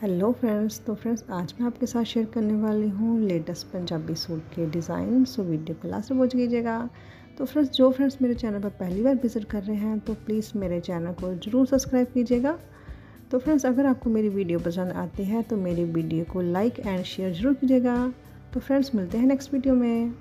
Hello friends तो friends आज मैं आपके साथ शेयर करने वाली हूँ लेटेस्ट पंजाबी सूट के डिज़ाइन सो वीडियो को लास्ट पहुँच कीजिएगा। तो फ्रेंड्स जो फ्रेंड्स मेरे चैनल पर पहली बार विज़िट कर रहे हैं तो प्लीज़ मेरे चैनल को ज़रूर सब्सक्राइब कीजिएगा। तो फ्रेंड्स अगर आपको मेरी वीडियो पसंद आती है तो मेरी वीडियो को लाइक एंड शेयर ज़रूर कीजिएगा। तो फ्रेंड्स मिलते हैं नेक्स्ट वीडियो में।